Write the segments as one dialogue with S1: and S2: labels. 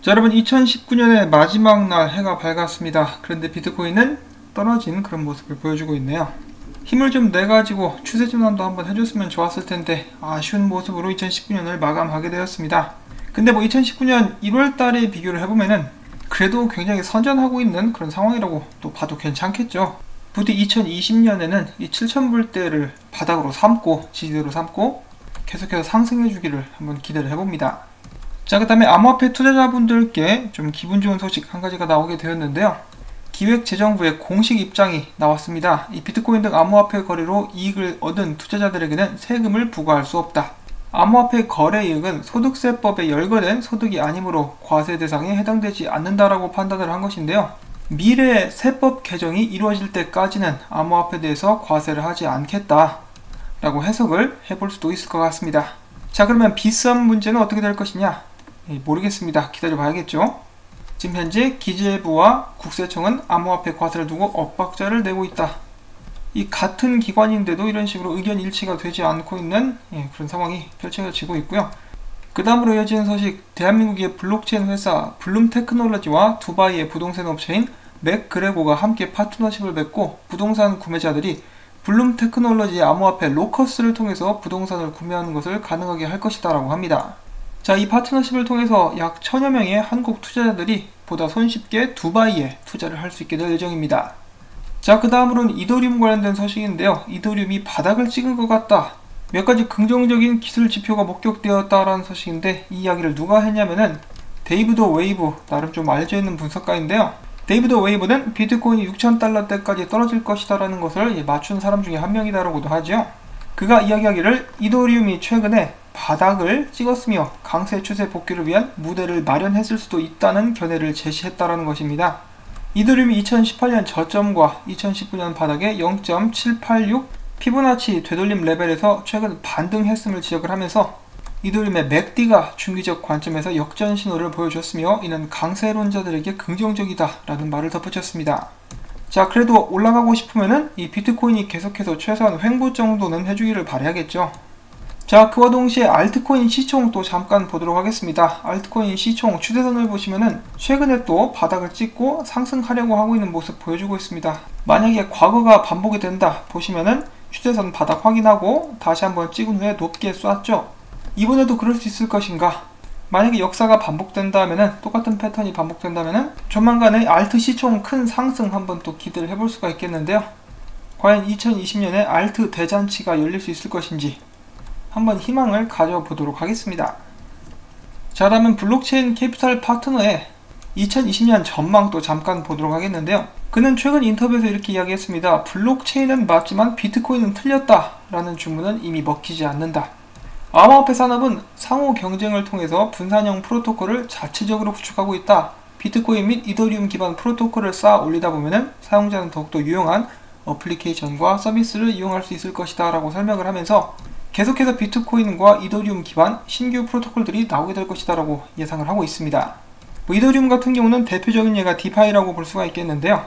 S1: 자 여러분 2019년의 마지막 날 해가 밝았습니다. 그런데 비트코인은 떨어진 그런 모습을 보여주고 있네요. 힘을 좀 내가지고 추세 전환도 한번 해줬으면 좋았을 텐데 아쉬운 모습으로 2019년을 마감하게 되었습니다. 근데 뭐 2019년 1월 달에 비교를 해보면은 그래도 굉장히 선전하고 있는 그런 상황이라고 또 봐도 괜찮겠죠. 부디 2020년에는 이 7,000불대를 바닥으로 삼고 지지대로 삼고 계속해서 상승해 주기를 한번 기대를 해봅니다. 자, 그 다음에 암호화폐 투자자분들께 좀 기분 좋은 소식 한 가지가 나오게 되었는데요. 기획재정부의 공식 입장이 나왔습니다. 이 비트코인 등 암호화폐 거래로 이익을 얻은 투자자들에게는 세금을 부과할 수 없다. 암호화폐 거래 이익은 소득세법에 열거된 소득이 아니므로 과세 대상에 해당되지 않는다라고 판단을 한 것인데요. 미래 세법 개정이 이루어질 때까지는 암호화폐에 대해서 과세를 하지 않겠다 라고 해석을 해볼 수도 있을 것 같습니다. 자 그러면 빗썸 문제는 어떻게 될 것이냐 예, 모르겠습니다. 기다려 봐야겠죠. 지금 현재 기재부와 국세청은 암호화폐 과세를 두고 엇박자를 내고 있다. 이 같은 기관인데도 이런 식으로 의견 일치가 되지 않고 있는 예, 그런 상황이 펼쳐지고 있고요. 그 다음으로 이어지는 소식, 대한민국의 블록체인 회사 블룸테크놀로지와 두바이의 부동산 업체인 맥그레고가 함께 파트너십을 맺고 부동산 구매자들이 블룸테크놀로지의 암호화폐 로커스를 통해서 부동산을 구매하는 것을 가능하게 할 것이다 라고 합니다. 자, 이 파트너십을 통해서 약 천여 명의 한국 투자자들이 보다 손쉽게 두바이에 투자를 할 수 있게 될 예정입니다. 자, 그 다음으로는 이더리움 관련된 소식인데요. 이더리움이 바닥을 찍은 것 같다. 몇 가지 긍정적인 기술 지표가 목격되었다라는 소식인데 이 이야기를 누가 했냐면은 데이브 더 웨이브, 나름 좀 알려져 있는 분석가인데요. 데이브 더 웨이브는 비트코인이 6,000달러대까지 떨어질 것이다라는 것을 맞춘 사람 중에 한 명이다라고도 하죠. 그가 이야기하기를 이더리움이 최근에 바닥을 찍었으며 강세 추세 복귀를 위한 무대를 마련했을 수도 있다는 견해를 제시했다라는 것입니다. 이더리움이 2018년 저점과 2019년 바닥의 0.786 피보나치 되돌림 레벨에서 최근 반등했음을 지적을 하면서 이더리움의 MACD가 중기적 관점에서 역전 신호를 보여줬으며 이는 강세론자들에게 긍정적이다 라는 말을 덧붙였습니다. 자 그래도 올라가고 싶으면은 이 비트코인이 계속해서 최소한 횡보 정도는 해주기를 바라야겠죠. 자 그와 동시에 알트코인 시총 또 잠깐 보도록 하겠습니다. 알트코인 시총 추세선을 보시면은 최근에 또 바닥을 찍고 상승하려고 하고 있는 모습 보여주고 있습니다. 만약에 과거가 반복이 된다 보시면은 추세선 바닥 확인하고 다시 한번 찍은 후에 높게 쐈죠. 이번에도 그럴 수 있을 것인가? 만약에 역사가 반복된다면은 똑같은 패턴이 반복된다면은 조만간에 알트 시총 큰 상승 한번 또 기대를 해볼 수가 있겠는데요. 과연 2020년에 알트 대잔치가 열릴 수 있을 것인지 한번 희망을 가져보도록 하겠습니다. 자 다음은 블록체인 캐피탈 파트너의 2020년 전망도 잠깐 보도록 하겠는데요. 그는 최근 인터뷰에서 이렇게 이야기했습니다. 블록체인은 맞지만 비트코인은 틀렸다 라는 주문은 이미 먹히지 않는다. 암호화폐 산업은 상호 경쟁을 통해서 분산형 프로토콜을 자체적으로 구축하고 있다. 비트코인 및 이더리움 기반 프로토콜을 쌓아 올리다 보면 사용자는 더욱더 유용한 어플리케이션과 서비스를 이용할 수 있을 것이다 라고 설명을 하면서 계속해서 비트코인과 이더리움 기반 신규 프로토콜들이 나오게 될 것이다 라고 예상을 하고 있습니다. 뭐 이더리움 같은 경우는 대표적인 예가 DeFi라고 볼 수가 있겠는데요.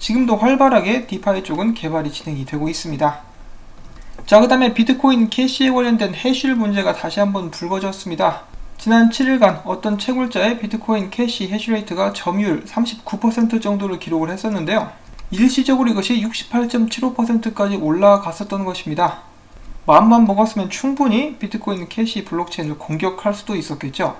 S1: 지금도 활발하게 DeFi 쪽은 개발이 진행이 되고 있습니다. 자, 그 다음에 비트코인 캐시에 관련된 해시 문제가 다시 한번 불거졌습니다. 지난 7일간 어떤 채굴자의 비트코인 캐시 hash rate가 점유율 39% 정도를 기록을 했었는데요. 일시적으로 이것이 68.75%까지 올라갔었던 것입니다. 마음만 먹었으면 충분히 비트코인 캐시 블록체인을 공격할 수도 있었겠죠.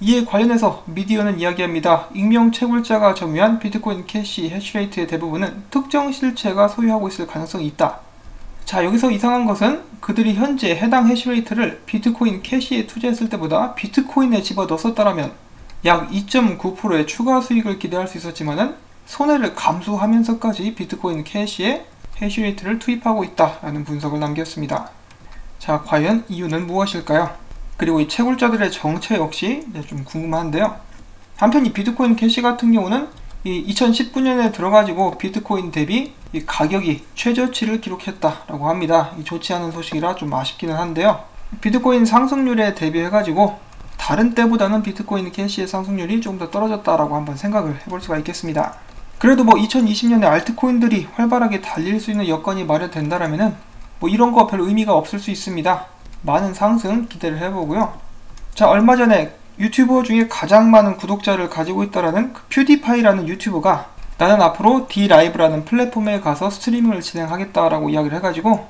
S1: 이에 관련해서 미디어는 이야기합니다. 익명 채굴자가 점유한 비트코인 캐시 hash rate의 대부분은 특정 실체가 소유하고 있을 가능성이 있다. 자 여기서 이상한 것은 그들이 현재 해당 hash rate를 비트코인 캐시에 투자했을 때보다 비트코인에 집어넣었다라면 약 2.9%의 추가 수익을 기대할 수 있었지만 은 손해를 감수하면서까지 비트코인 캐시에 hash rate를 투입하고 있다라는 분석을 남겼습니다. 자 과연 이유는 무엇일까요? 그리고 이 채굴자들의 정체 역시 좀 궁금한데요. 한편 이 비트코인 캐시 같은 경우는 이 2019년에 들어가지고 비트코인 대비 이 가격이 최저치를 기록했다라고 합니다. 이 좋지 않은 소식이라 좀 아쉽기는 한데요. 비트코인 상승률에 대비해가지고 다른 때보다는 비트코인 캐시의 상승률이 좀더 떨어졌다라고 한번 생각을 해볼 수가 있겠습니다. 그래도 뭐 2020년에 알트코인들이 활발하게 달릴 수 있는 여건이 마련된다라면은 뭐 이런 거 별 의미가 없을 수 있습니다. 많은 상승 기대를 해보고요. 자 얼마 전에 유튜버 중에 가장 많은 구독자를 가지고 있다라는 그 퓨디파이라는 유튜버가 나는 앞으로 DLive라는 플랫폼에 가서 스트리밍을 진행하겠다라고 이야기를 해가지고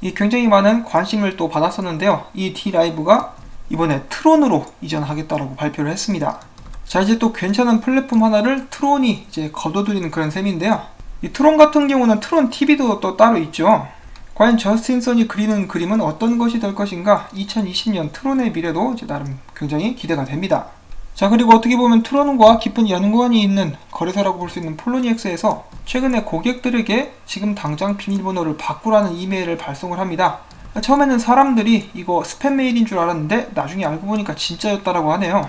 S1: 이 굉장히 많은 관심을 또 받았었는데요. 이 DLive가 이번에 트론으로 이전하겠다라고 발표를 했습니다. 자 이제 또 괜찮은 플랫폼 하나를 트론이 이제 거둬들이는 그런 셈인데요. 이 트론 같은 경우는 트론 TV도 또 따로 있죠. 과연 저스틴 선이 그리는 그림은 어떤 것이 될 것인가? 2020년 트론의 미래도 나름 굉장히 기대가 됩니다. 자 그리고 어떻게 보면 트론과 깊은 연관이 있는 거래소라고 볼 수 있는 폴로니엑스에서 최근에 고객들에게 지금 당장 비밀번호를 바꾸라는 이메일을 발송을 합니다. 처음에는 사람들이 이거 스팸 메일인 줄 알았는데 나중에 알고 보니까 진짜였다라고 하네요.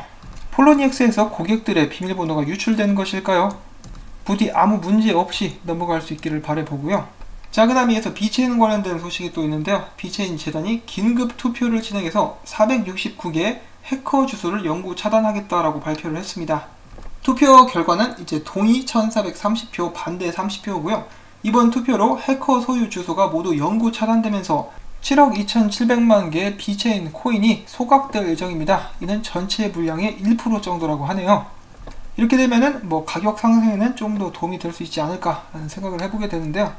S1: 폴로니엑스에서 고객들의 비밀번호가 유출된 것일까요? 부디 아무 문제 없이 넘어갈 수 있기를 바래보고요. 자, 그 다음에 이어서 비체인 관련된 소식이 또 있는데요. 비체인 재단이 긴급 투표를 진행해서 469개의 해커 주소를 영구 차단하겠다라고 발표를 했습니다. 투표 결과는 이제 동의 1430표, 반대 30표고요. 이번 투표로 해커 소유 주소가 모두 영구 차단되면서 7억 2,700만 개의 비체인 코인이 소각될 예정입니다. 이는 전체 물량의 1% 정도라고 하네요. 이렇게 되면은 뭐 가격 상승에는 좀 더 도움이 될 수 있지 않을까라는 생각을 해보게 되는데요.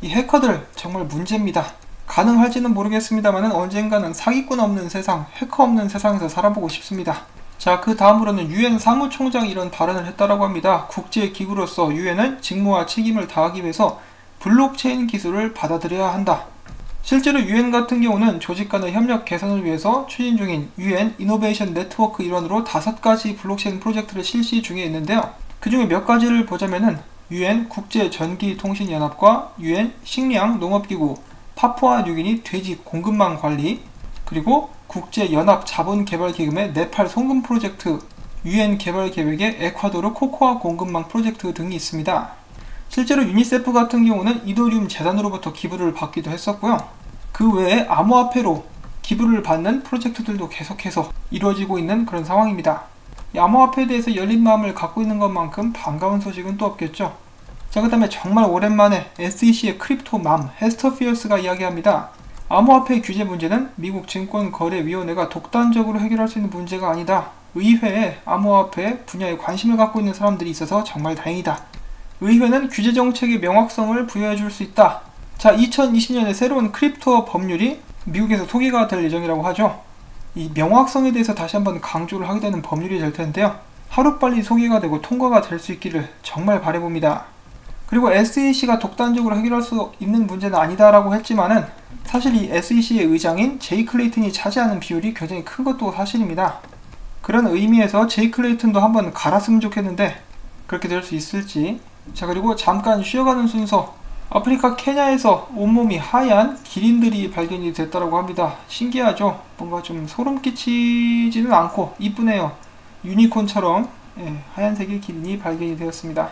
S1: 이 해커들 정말 문제입니다. 가능할지는 모르겠습니다만 언젠가는 사기꾼 없는 세상, 해커 없는 세상에서 살아보고 싶습니다. 자, 그 다음으로는 유엔 사무총장이 이런 발언을 했다라고 합니다. 국제 기구로서 유엔은 직무와 책임을 다하기 위해서 블록체인 기술을 받아들여야 한다. 실제로 유엔 같은 경우는 조직 간의 협력 개선을 위해서 추진 중인 유엔 이노베이션 네트워크 일환으로 다섯 가지 블록체인 프로젝트를 실시 중에 있는데요. 그 중에 몇 가지를 보자면은 유엔 국제전기통신연합과 유엔 식량 농업기구, 파푸아 뉴기니 돼지 공급망 관리, 그리고 국제연합 자본개발기금의 네팔 송금 프로젝트, 유엔 개발계획의 에콰도르 코코아 공급망 프로젝트 등이 있습니다. 실제로 유니세프 같은 경우는 이더리움 재단으로부터 기부를 받기도 했었고요. 그 외에 암호화폐로 기부를 받는 프로젝트들도 계속해서 이루어지고 있는 그런 상황입니다. 암호화폐에 대해서 열린 마음을 갖고 있는 것만큼 반가운 소식은 또 없겠죠. 자, 그 다음에 정말 오랜만에 SEC의 Crypto Mom 헤스터 피어스가 이야기합니다. 암호화폐 규제 문제는 미국 증권거래위원회가 독단적으로 해결할 수 있는 문제가 아니다. 의회에 암호화폐 분야에 관심을 갖고 있는 사람들이 있어서 정말 다행이다. 의회는 규제 정책의 명확성을 부여해 줄 수 있다. 자, 2020년에 새로운 crypto 법률이 미국에서 소개가 될 예정이라고 하죠. 이 명확성에 대해서 다시 한번 강조를 하게 되는 법률이 될 텐데요. 하루빨리 소개가 되고 통과가 될 수 있기를 정말 바래봅니다. 그리고 SEC가 독단적으로 해결할 수 있는 문제는 아니다라고 했지만은 사실 이 SEC의 의장인 제이 클레이튼이 차지하는 비율이 굉장히 큰 것도 사실입니다. 그런 의미에서 제이 클레이튼도 한번 갈았으면 좋겠는데 그렇게 될 수 있을지 자 그리고 잠깐 쉬어가는 순서 아프리카 케냐에서 온몸이 하얀 기린들이 발견이 됐다고 합니다. 신기하죠? 뭔가 좀 소름 끼치지는 않고 이쁘네요. 유니콘처럼 예, 하얀색의 기린이 발견이 되었습니다.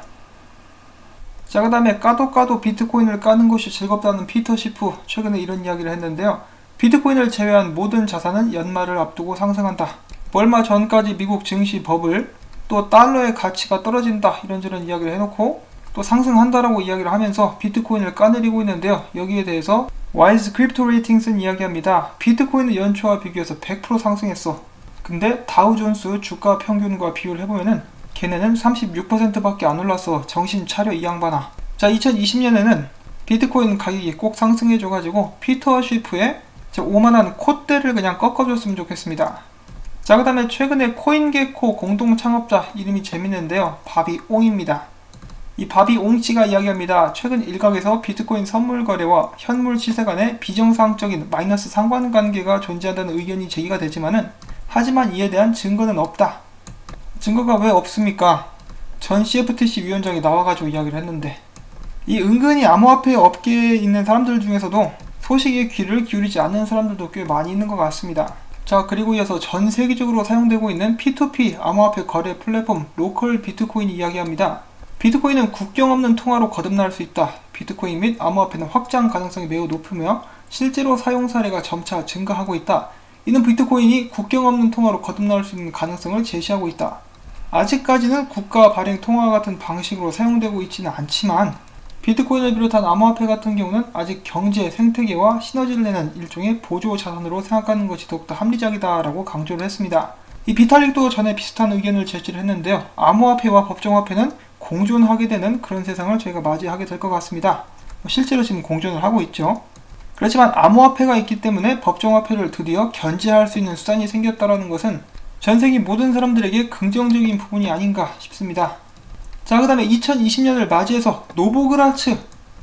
S1: 자, 그 다음에 까도 까도 비트코인을 까는 것이 즐겁다는 피터 시프 최근에 이런 이야기를 했는데요. 비트코인을 제외한 모든 자산은 연말을 앞두고 상승한다. 얼마 전까지 미국 증시 버블 또 달러의 가치가 떨어진다 이런저런 이야기를 해놓고 또 상승한다라고 이야기를 하면서 비트코인을 까내리고 있는데요. 여기에 대해서 Weiss Crypto Ratings는 이야기합니다. 비트코인은 연초와 비교해서 100% 상승했어. 근데 다우존스 주가 평균과 비교를 해보면은 걔네는 36%밖에 안 올랐어. 정신 차려 이 양반아. 자, 2020년에는 비트코인 가격이 꼭 상승해줘가지고 피터 쉬프의 5만원 콧대를 그냥 꺾어줬으면 좋겠습니다. 자, 그 다음에 최근에 코인게코 공동 창업자 이름이 재밌는데요. 바비 옹입니다. 이 바비 옹치가 이야기합니다. 최근 일각에서 비트코인 선물 거래와 현물 시세 간의 비정상적인 마이너스 상관관계가 존재한다는 의견이 제기가 되지만은 하지만 이에 대한 증거는 없다. 증거가 왜 없습니까? 전 CFTC 위원장이 나와가지고 이야기를 했는데 이 은근히 암호화폐 업계에 있는 사람들 중에서도 소식에 귀를 기울이지 않는 사람들도 꽤 많이 있는 것 같습니다. 자 그리고 이어서 전 세계적으로 사용되고 있는 P2P 암호화폐 거래 플랫폼 로컬 비트코인이 이야기합니다. 비트코인은 국경 없는 통화로 거듭날 수 있다. 비트코인 및 암호화폐는 확장 가능성이 매우 높으며 실제로 사용 사례가 점차 증가하고 있다. 이는 비트코인이 국경 없는 통화로 거듭날 수 있는 가능성을 제시하고 있다. 아직까지는 국가 발행 통화 같은 방식으로 사용되고 있지는 않지만 비트코인을 비롯한 암호화폐 같은 경우는 아직 경제, 생태계와 시너지를 내는 일종의 보조 자산으로 생각하는 것이 더욱더 합리적이다라고 강조를 했습니다. 이 비탈릭도 전에 비슷한 의견을 제시를 했는데요. 암호화폐와 법정화폐는 공존하게 되는 그런 세상을 저희가 맞이하게 될 것 같습니다. 뭐 실제로 지금 공존을 하고 있죠. 그렇지만 암호화폐가 있기 때문에 법정화폐를 드디어 견제할 수 있는 수단이 생겼다는 것은 전 세계 모든 사람들에게 긍정적인 부분이 아닌가 싶습니다. 자, 그 다음에 2020년을 맞이해서 노보그라츠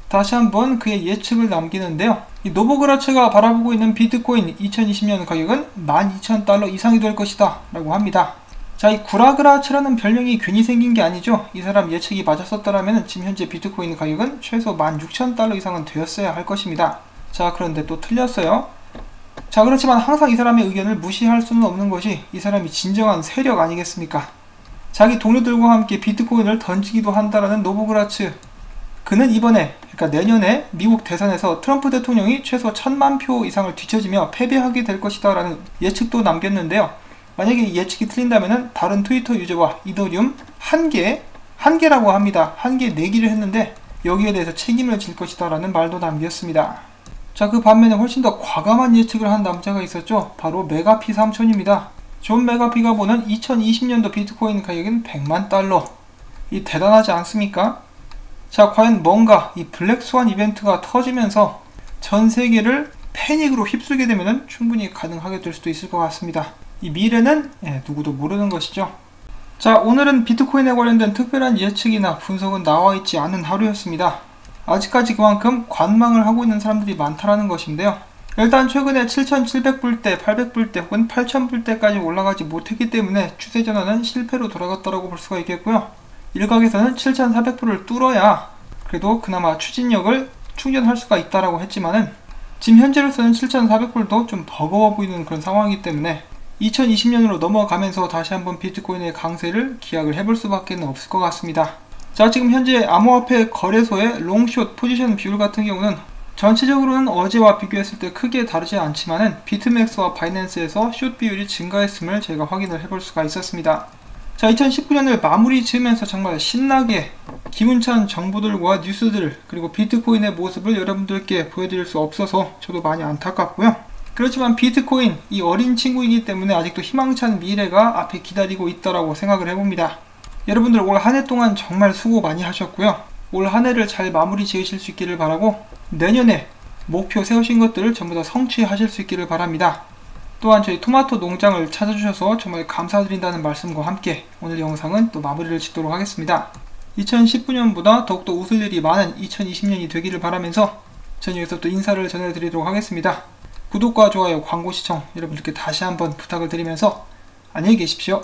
S1: 다시 한번 그의 예측을 남기는데요. 이 노보그라츠가 바라보고 있는 비트코인 2020년 가격은 12,000달러 이상이 될 것이다 라고 합니다. 자, 이 구라그라츠라는 별명이 괜히 생긴 게 아니죠. 이 사람 예측이 맞았었더라면 지금 현재 비트코인 가격은 최소 16,000달러 이상은 되었어야 할 것입니다. 자, 그런데 또 틀렸어요. 자, 그렇지만 항상 이 사람의 의견을 무시할 수는 없는 것이 이 사람이 진정한 세력 아니겠습니까? 자기 동료들과 함께 비트코인을 던지기도 한다라는 노보그라츠. 그는 이번에, 그러니까 내년에 미국 대선에서 트럼프 대통령이 최소 천만 표 이상을 뒤처지며 패배하게 될 것이다라는 예측도 남겼는데요. 만약에 예측이 틀린다면 다른 트위터 유저와 이더리움 한 개, 한 개라고 합니다. 한 개 내기를 했는데 여기에 대해서 책임을 질 것이다 라는 말도 남겼습니다. 자, 그 반면에 훨씬 더 과감한 예측을 한 남자가 있었죠. 바로 맥아피 삼촌입니다. 존 맥아피가 보는 2020년도 비트코인 가격은 100만 달러. 이 대단하지 않습니까? 자, 과연 뭔가 이 black swan 이벤트가 터지면서 전 세계를 패닉으로 휩쓸게 되면 충분히 가능하게 될 수도 있을 것 같습니다. 이 미래는 예, 누구도 모르는 것이죠. 자, 오늘은 비트코인에 관련된 특별한 예측이나 분석은 나와 있지 않은 하루였습니다. 아직까지 그만큼 관망을 하고 있는 사람들이 많다라는 것인데요. 일단 최근에 7,700불대, 800불대 혹은 8,000불대까지 올라가지 못했기 때문에 추세 전환은 실패로 돌아갔다고 볼 수가 있겠고요. 일각에서는 7,400불을 뚫어야 그래도 그나마 추진력을 충전할 수가 있다라고 했지만은 지금 현재로서는 7,400불도 좀 버거워 보이는 그런 상황이기 때문에 2020년으로 넘어가면서 다시 한번 비트코인의 강세를 기약을 해볼 수밖에 없을 것 같습니다. 자 지금 현재 암호화폐 거래소의 롱숏 포지션 비율 같은 경우는 전체적으로는 어제와 비교했을 때 크게 다르지 않지만은 비트맥스와 바이낸스에서 숏 비율이 증가했음을 제가 확인을 해볼 수가 있었습니다. 자 2019년을 마무리 지으면서 정말 신나게 기운찬 정보들과 뉴스들 그리고 비트코인의 모습을 여러분들께 보여드릴 수 없어서 저도 많이 안타깝고요. 그렇지만 비트코인 이 어린 친구이기 때문에 아직도 희망찬 미래가 앞에 기다리고 있다라고 생각을 해봅니다. 여러분들 올 한 해 동안 정말 수고 많이 하셨고요. 올 한 해를 잘 마무리 지으실 수 있기를 바라고 내년에 목표 세우신 것들을 전부 다 성취하실 수 있기를 바랍니다. 또한 저희 토마토 농장을 찾아주셔서 정말 감사드린다는 말씀과 함께 오늘 영상은 또 마무리를 짓도록 하겠습니다. 2019년보다 더욱더 웃을 일이 많은 2020년이 되기를 바라면서 전 여기서 또 인사를 전해드리도록 하겠습니다. 구독과 좋아요, 광고 시청 여러분들께 다시 한번 부탁을 드리면서 안녕히 계십시오.